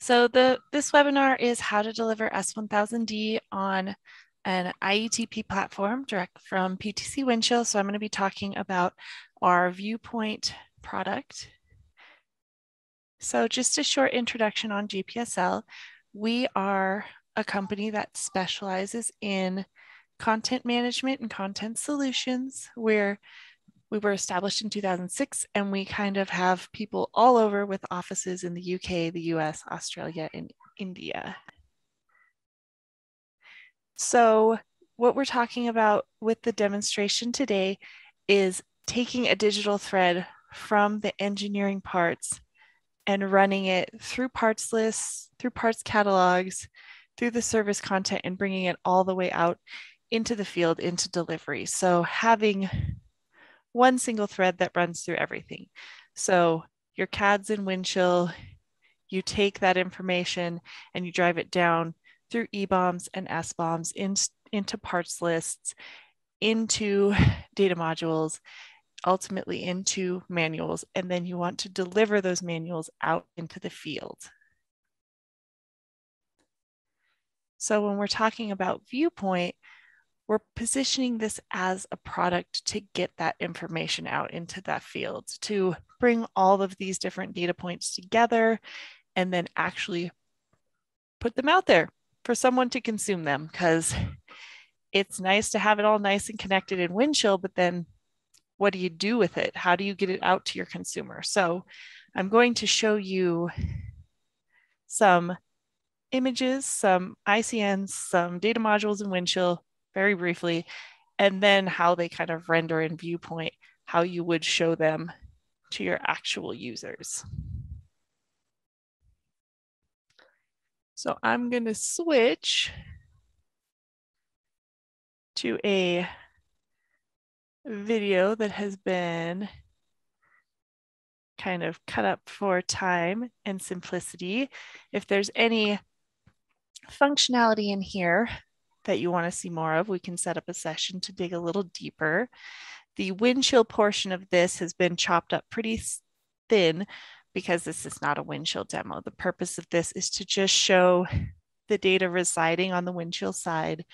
So the this webinar is how to deliver S1000D on an IETP platform direct from PTC Windchill. So I'm going to be talking about our Viewpoint product. So just a short introduction on GPSL. We are a company that specializes in content management and content solutions. We're we were established in 2006 and we kind of have people all over with offices in the UK, the US, Australia, and India. So what we're talking about with the demonstration today is taking a digital thread from the engineering parts and running it through parts lists, through parts catalogs, through the service content and bringing it all the way out into the field, into delivery. So having one single thread that runs through everything. So your CAD's in Windchill, you take that information and you drive it down through EBOMs and SBOMs in, into parts lists, into data modules, ultimately into manuals, and then you want to deliver those manuals out into the field. So when we're talking about viewpoint, we're positioning this as a product to get that information out into that field, to bring all of these different data points together and then actually put them out there for someone to consume them because it's nice to have it all nice and connected in Windchill, but then what do you do with it? How do you get it out to your consumer? So I'm going to show you some images, some ICNs, some data modules in Windchill very briefly, and then how they kind of render in viewpoint, how you would show them to your actual users. So I'm going to switch to a video that has been kind of cut up for time and simplicity. If there's any functionality in here that you want to see more of, we can set up a session to dig a little deeper. The Windchill portion of this has been chopped up pretty thin because this is not a Windchill demo. The purpose of this is to just show the data residing on the Windchill side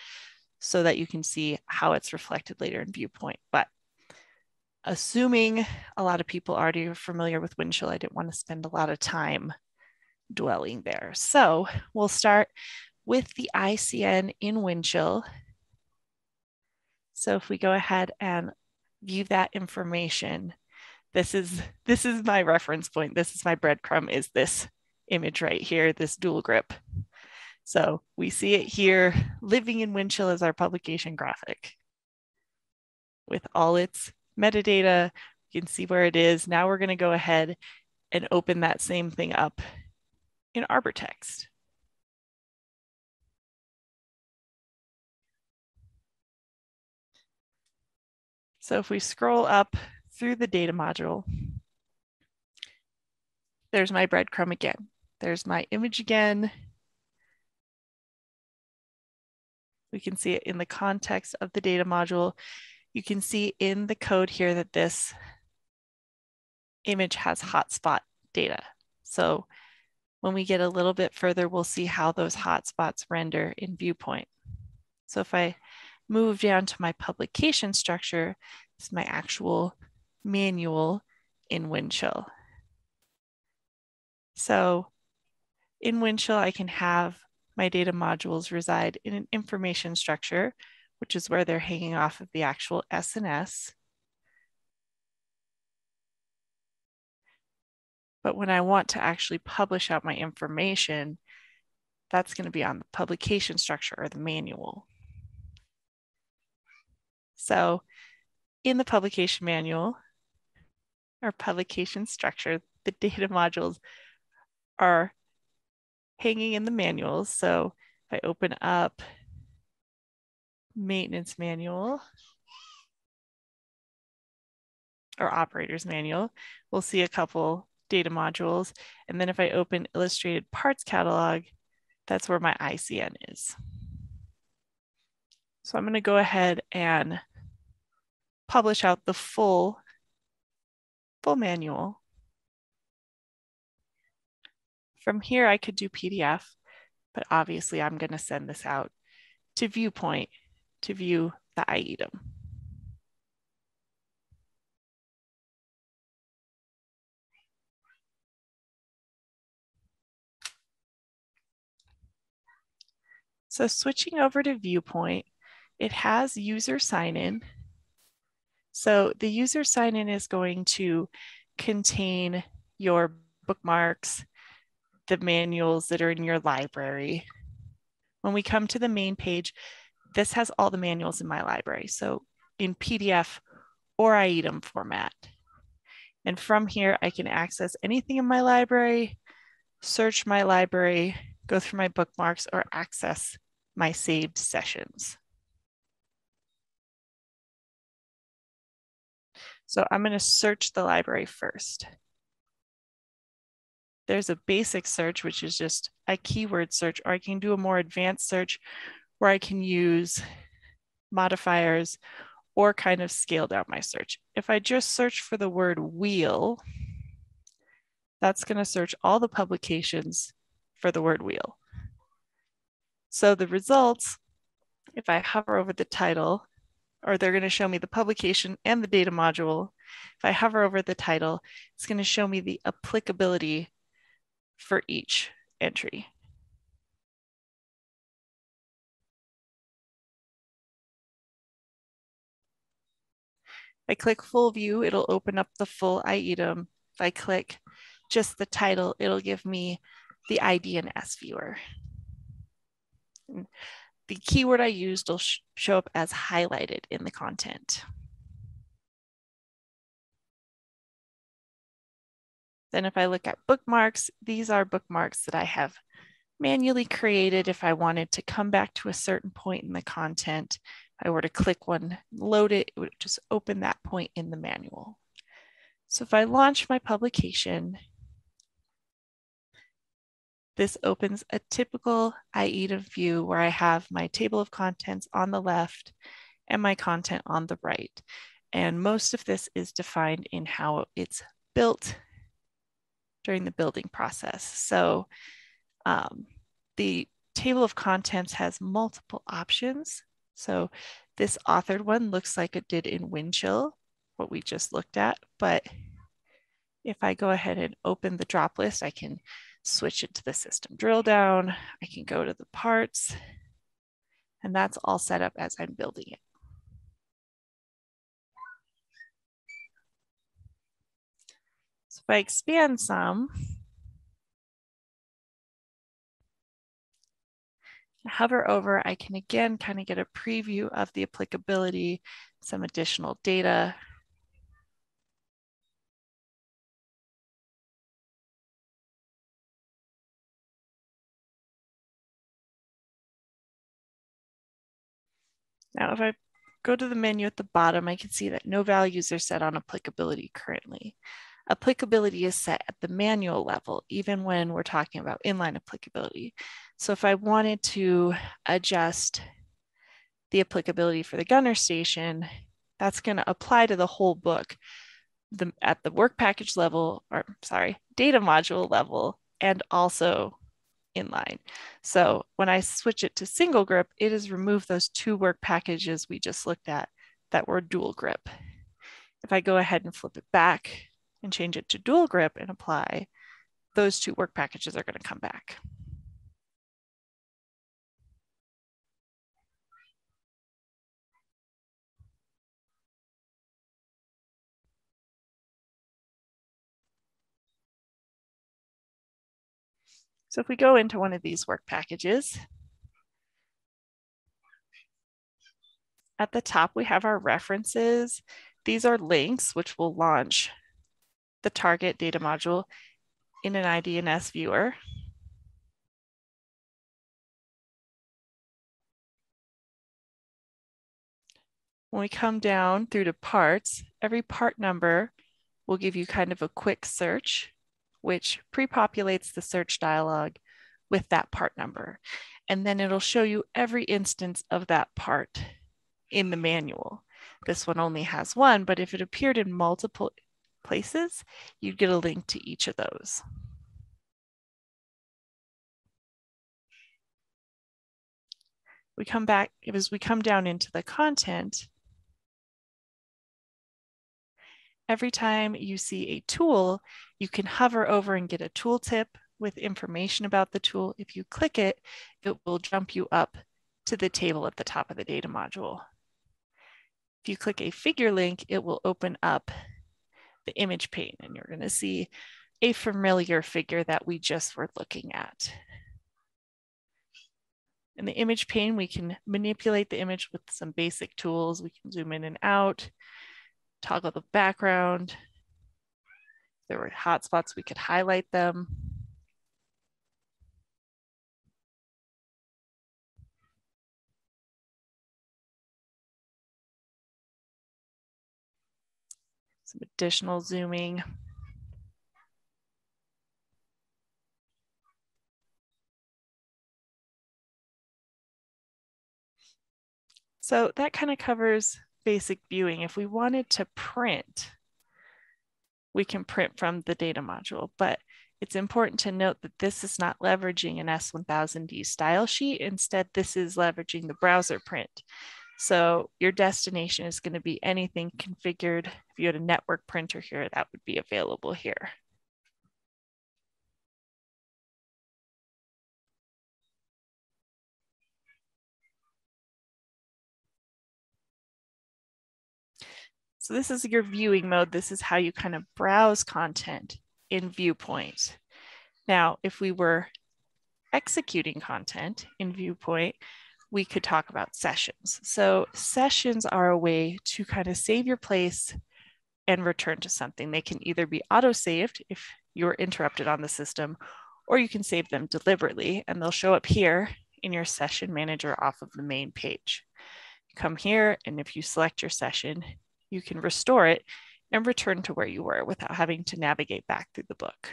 so that you can see how it's reflected later in viewpoint. But assuming a lot of people already are familiar with Windchill, I didn't want to spend a lot of time dwelling there. So we'll start with the ICN in Windchill. So if we go ahead and view that information, this is, this is my reference point. This is my breadcrumb is this image right here, this dual grip. So we see it here, living in Windchill is our publication graphic. With all its metadata, you can see where it is. Now we're gonna go ahead and open that same thing up in ArborText. So if we scroll up through the data module, there's my breadcrumb again. There's my image again. We can see it in the context of the data module. You can see in the code here that this image has hotspot data. So when we get a little bit further, we'll see how those hotspots render in viewpoint. So if I move down to my publication structure, it's my actual manual in Windchill. So in Windchill, I can have my data modules reside in an information structure, which is where they're hanging off of the actual SNS. But when I want to actually publish out my information, that's going to be on the publication structure or the manual. So in the publication manual or publication structure, the data modules are hanging in the manuals. So if I open up maintenance manual or operator's manual, we'll see a couple data modules. And then if I open illustrated parts catalog, that's where my ICN is. So I'm going to go ahead and publish out the full, full manual From here, I could do PDF, but obviously I'm going to send this out to Viewpoint to view the item. So switching over to Viewpoint, it has user sign-in. So the user sign-in is going to contain your bookmarks, the manuals that are in your library. When we come to the main page, this has all the manuals in my library. So in PDF or IETM format. And from here, I can access anything in my library, search my library, go through my bookmarks, or access my saved sessions. So I'm going to search the library first. There's a basic search, which is just a keyword search, or I can do a more advanced search where I can use modifiers or kind of scale down my search. If I just search for the word wheel, that's going to search all the publications for the word wheel. So the results, if I hover over the title, or they're going to show me the publication and the data module. If I hover over the title, it's going to show me the applicability for each entry. If I click full view, it'll open up the full item. If I click just the title, it'll give me the ID and S viewer the keyword I used will sh show up as highlighted in the content. Then if I look at bookmarks, these are bookmarks that I have manually created if I wanted to come back to a certain point in the content. If I were to click one, load it, it would just open that point in the manual. So if I launch my publication, this opens a typical IETM view where I have my table of contents on the left and my content on the right. And most of this is defined in how it's built during the building process. So um, the table of contents has multiple options. So this authored one looks like it did in Windchill, what we just looked at. But if I go ahead and open the drop list, I can switch it to the system drill down. I can go to the parts and that's all set up as I'm building it. So if I expand some, hover over, I can again kind of get a preview of the applicability, some additional data, Now, if I go to the menu at the bottom, I can see that no values are set on applicability currently. Applicability is set at the manual level, even when we're talking about inline applicability. So if I wanted to adjust the applicability for the gunner station, that's going to apply to the whole book the, at the work package level, or sorry, data module level, and also inline. So when I switch it to single grip, it has removed those two work packages we just looked at that were dual grip. If I go ahead and flip it back and change it to dual grip and apply, those two work packages are going to come back. So if we go into one of these work packages, at the top we have our references. These are links which will launch the target data module in an IDNS viewer. When we come down through to parts, every part number will give you kind of a quick search which pre-populates the search dialog with that part number. And then it'll show you every instance of that part in the manual. This one only has one, but if it appeared in multiple places, you'd get a link to each of those. We come back, as we come down into the content, every time you see a tool, you can hover over and get a tooltip with information about the tool. If you click it, it will jump you up to the table at the top of the data module. If you click a figure link, it will open up the image pane and you're gonna see a familiar figure that we just were looking at. In the image pane, we can manipulate the image with some basic tools. We can zoom in and out, toggle the background. If there were hotspots, we could highlight them. Some additional zooming. So that kind of covers basic viewing. If we wanted to print, we can print from the data module, but it's important to note that this is not leveraging an S1000D style sheet. Instead, this is leveraging the browser print. So your destination is going to be anything configured. If you had a network printer here, that would be available here. So this is your viewing mode. This is how you kind of browse content in Viewpoint. Now, if we were executing content in Viewpoint, we could talk about sessions. So sessions are a way to kind of save your place and return to something. They can either be auto-saved if you're interrupted on the system, or you can save them deliberately and they'll show up here in your session manager off of the main page. You come here and if you select your session, you can restore it and return to where you were without having to navigate back through the book.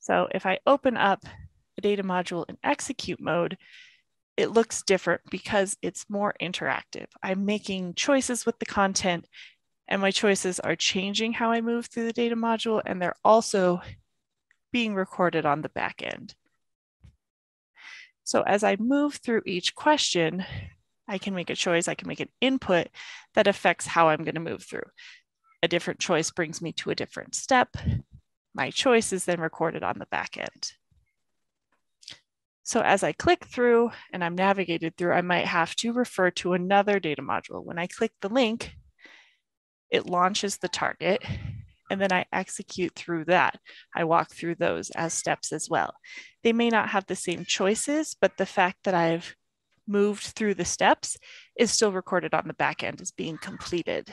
So if I open up the data module in execute mode, it looks different because it's more interactive. I'm making choices with the content and my choices are changing how I move through the data module and they're also being recorded on the back end. So as I move through each question, I can make a choice, I can make an input that affects how I'm going to move through. A different choice brings me to a different step. My choice is then recorded on the back end. So as I click through and I'm navigated through, I might have to refer to another data module. When I click the link, it launches the target and then I execute through that. I walk through those as steps as well. They may not have the same choices, but the fact that I've moved through the steps is still recorded on the back end as being completed.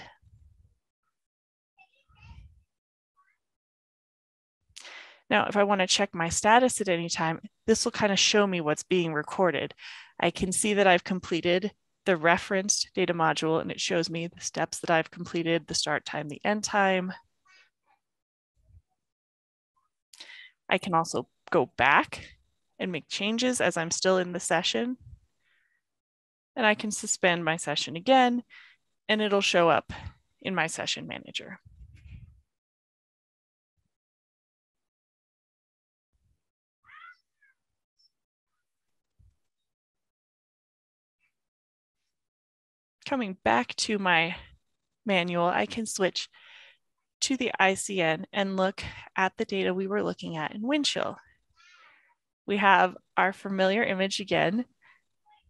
Now, if I want to check my status at any time, this will kind of show me what's being recorded. I can see that I've completed the referenced data module and it shows me the steps that I've completed, the start time, the end time. I can also go back and make changes as I'm still in the session and I can suspend my session again and it'll show up in my session manager. Coming back to my manual, I can switch to the ICN and look at the data we were looking at in Windchill. We have our familiar image again,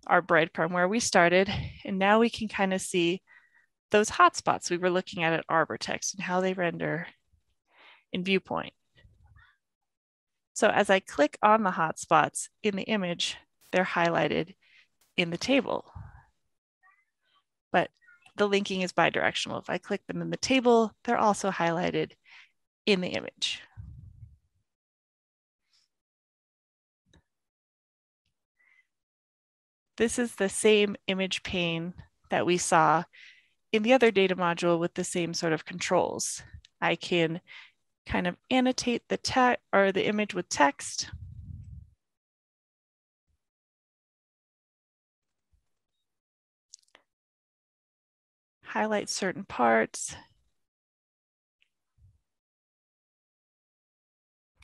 our breadcrumb where we started. And now we can kind of see those hotspots we were looking at at ArborText and how they render in viewpoint. So as I click on the hotspots in the image, they're highlighted in the table. But the linking is bidirectional. If I click them in the table, they're also highlighted in the image. This is the same image pane that we saw in the other data module with the same sort of controls. I can kind of annotate the text or the image with text. Highlight certain parts.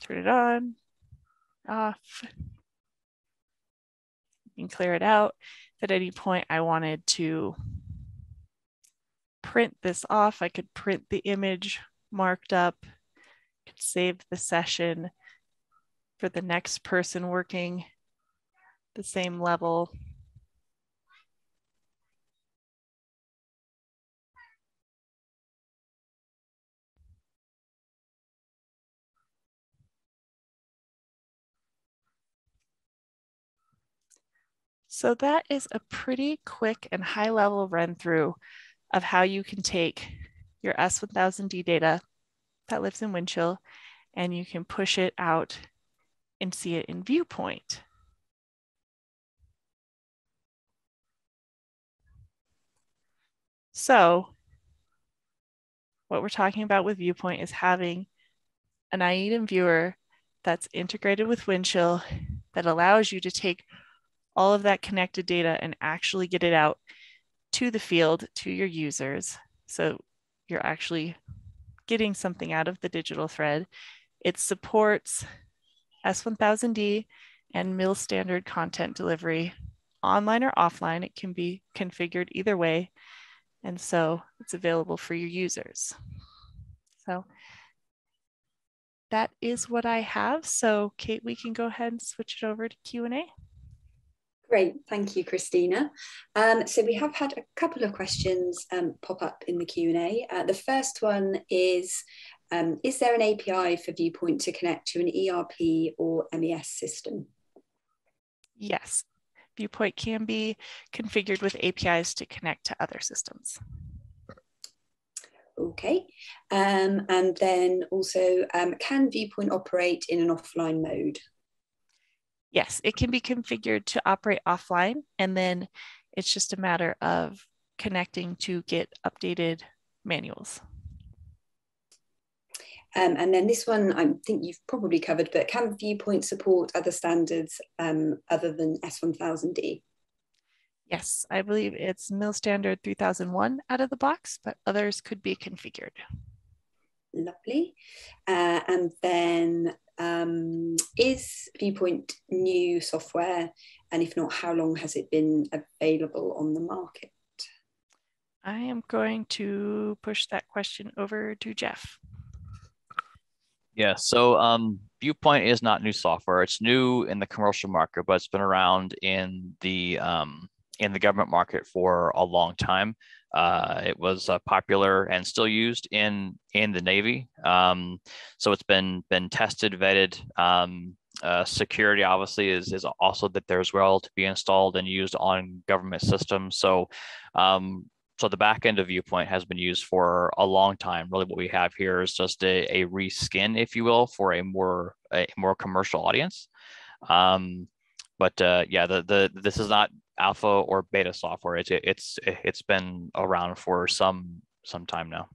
Turn it on, off. And clear it out. If at any point I wanted to print this off, I could print the image marked up, could save the session for the next person working the same level. So that is a pretty quick and high level run through of how you can take your S1000D data that lives in Windchill and you can push it out and see it in viewpoint. So what we're talking about with viewpoint is having an IETM viewer that's integrated with Windchill that allows you to take all of that connected data and actually get it out to the field to your users. So you're actually getting something out of the digital thread. It supports S1000D and MIL standard content delivery online or offline. It can be configured either way. And so it's available for your users. So that is what I have. So Kate, we can go ahead and switch it over to Q&A. Great, thank you, Christina. Um, so we have had a couple of questions um, pop up in the Q&A. Uh, the first one is, um, is there an API for Viewpoint to connect to an ERP or MES system? Yes, Viewpoint can be configured with APIs to connect to other systems. Okay, um, and then also, um, can Viewpoint operate in an offline mode? Yes, it can be configured to operate offline. And then it's just a matter of connecting to get updated manuals. Um, and then this one, I think you've probably covered, but can Viewpoint support other standards um, other than S1000D? Yes, I believe it's MIL standard 3001 out of the box, but others could be configured. Lovely. Uh, and then um, is Viewpoint new software? And if not, how long has it been available on the market? I am going to push that question over to Jeff. Yeah, so um, Viewpoint is not new software. It's new in the commercial market, but it's been around in the um, in the government market for a long time. Uh, it was uh, popular and still used in in the Navy. Um, so it's been been tested, vetted. Um, uh, security obviously is is also that there as well to be installed and used on government systems. So um, so the back end of Viewpoint has been used for a long time. Really, what we have here is just a, a reskin, if you will, for a more a more commercial audience. Um, but uh, yeah, the the this is not alpha or beta software. It's it's it's been around for some some time now.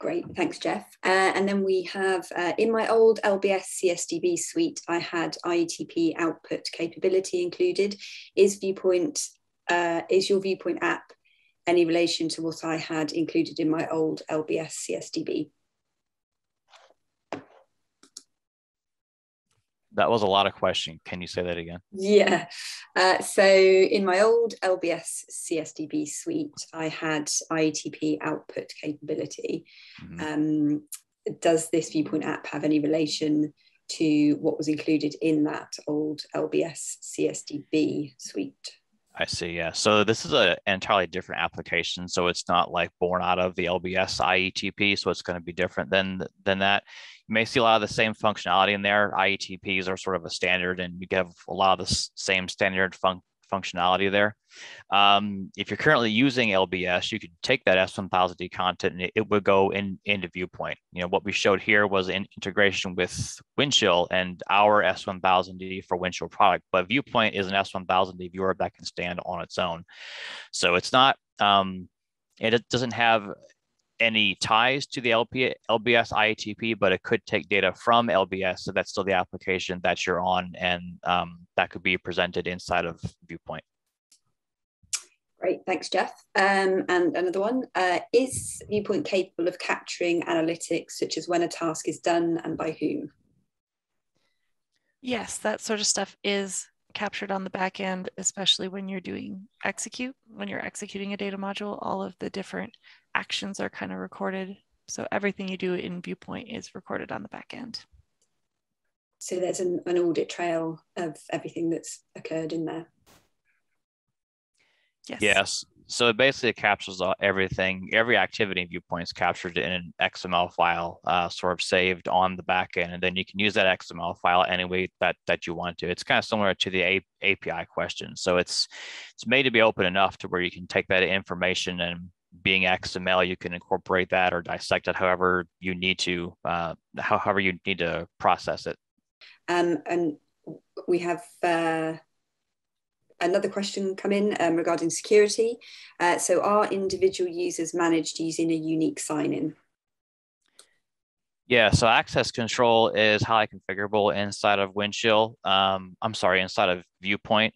Great, thanks, Jeff. Uh, and then we have uh, in my old LBS CSDB suite, I had IETP output capability included. Is Viewpoint uh, is your Viewpoint app any relation to what I had included in my old LBS CSDB? That was a lot of question. Can you say that again? Yeah. Uh, so in my old LBS CSDB suite, I had IETP output capability. Mm-hmm. Um, does this Viewpoint app have any relation to what was included in that old LBS CSDB suite? I see. Yeah. So this is a, an entirely different application. So it's not like born out of the LBS IETP. So it's going to be different than than that. You may see a lot of the same functionality in there. IETPs are sort of a standard, and you have a lot of the same standard fun- functionality there. Um, if you're currently using LBS, you could take that S1000D content and it, it, would go in into Viewpoint. You know, what we showed here was in integration with Windchill and our S1000D for Windchill product, but Viewpoint is an S1000D viewer that can stand on its own. So it's not, um, it doesn't have any ties to the LP, LBS IETP, but it could take data from LBS. So that's still the application that you're on, and um, that could be presented inside of Viewpoint. Great, thanks, Jeff. Um, and another one uh, is Viewpoint capable of capturing analytics, such as when a task is done and by whom? Yes, that sort of stuff is captured on the back end, especially when you're doing execute, when you're executing a data module, all of the different actions are kind of recorded. So everything you do in Viewpoint is recorded on the back end. So there's an, an audit trail of everything that's occurred in there. Yes. Yes. So it basically captures everything, every activity in viewpoint is captured in an XML file, uh, sort of saved on the back end, and then you can use that XML file any way that that you want to. It's kind of similar to the A- API question. So it's it's made to be open enough to where you can take that information and being XML, you can incorporate that or dissect it however you need to, uh, however you need to process it. Um, and we have uh, another question come in um, regarding security. Uh, so are individual users managed using a unique sign-in? Yeah, so access control is highly configurable inside of Windchill. Um, I'm sorry, inside of Viewpoint.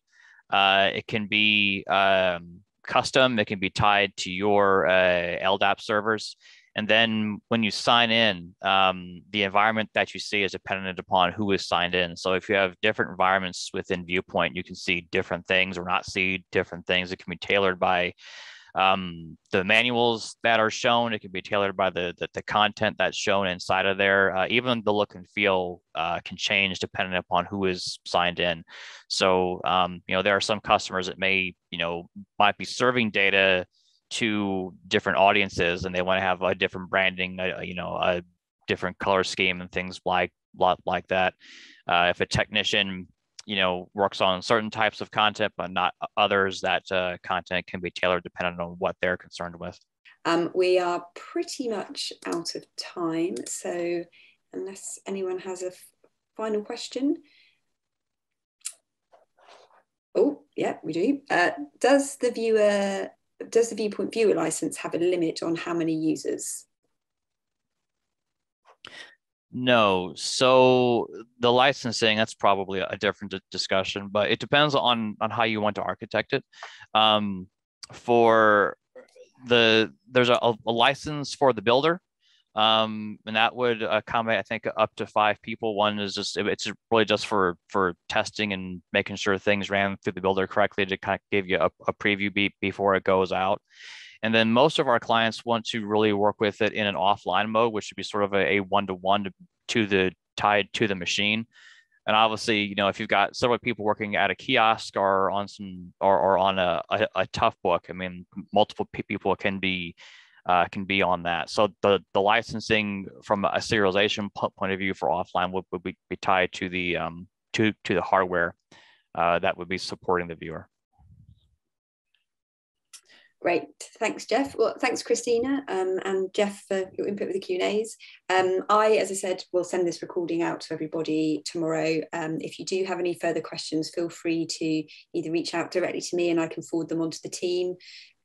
Uh, it can be um, custom. It can be tied to your uh, LDAP servers. And then when you sign in, um, the environment that you see is dependent upon who is signed in. So if you have different environments within Viewpoint, you can see different things or not see different things. It can be tailored by um, the manuals that are shown. It can be tailored by the the, the content that's shown inside of there. Uh, even the look and feel uh, can change depending upon who is signed in. So um, you know there are some customers that may you know might be serving data to different audiences and they want to have a different branding, a, you know, a different color scheme and things like lot like that. Uh, if a technician, you know, works on certain types of content but not others, that uh, content can be tailored depending on what they're concerned with. Um, we are pretty much out of time, so unless anyone has a final question. Oh, yeah, we do. Uh, does the viewer does the viewpoint viewer license have a limit on how many users? No. So the licensing, that's probably a different discussion, but it depends on on how you want to architect it. Um, for the there's a, a license for the builder, um, and that would accommodate I think up to five people. One is just it's really just for for testing and making sure things ran through the builder correctly to kind of give you a, a preview beat before it goes out. And then most of our clients want to really work with it in an offline mode, which would be sort of a one to one to the tied to the machine. And obviously, you know, if you've got several people working at a kiosk or on some or, or on a, a, a Toughbook, I mean, multiple people can be uh, can be on that. So the the licensing from a serialization point of view for offline would, would be, be tied to the um, to to the hardware uh, that would be supporting the viewer. Great, thanks, Jeff. Well, thanks, Christina, um, and Jeff for your input with the Q and A's. Um, I, as I said, will send this recording out to everybody tomorrow. Um, if you do have any further questions, feel free to either reach out directly to me, and I can forward them on to the team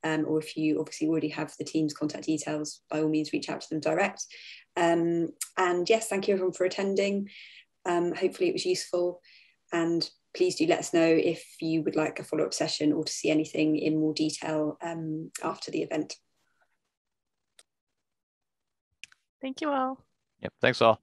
um, or if you obviously already have the team's contact details, by all means reach out to them direct. Um, and yes, thank you everyone for attending. Um, hopefully it was useful and please do let us know if you would like a follow-up session or to see anything in more detail um, after the event. Thank you all. Yep, thanks all.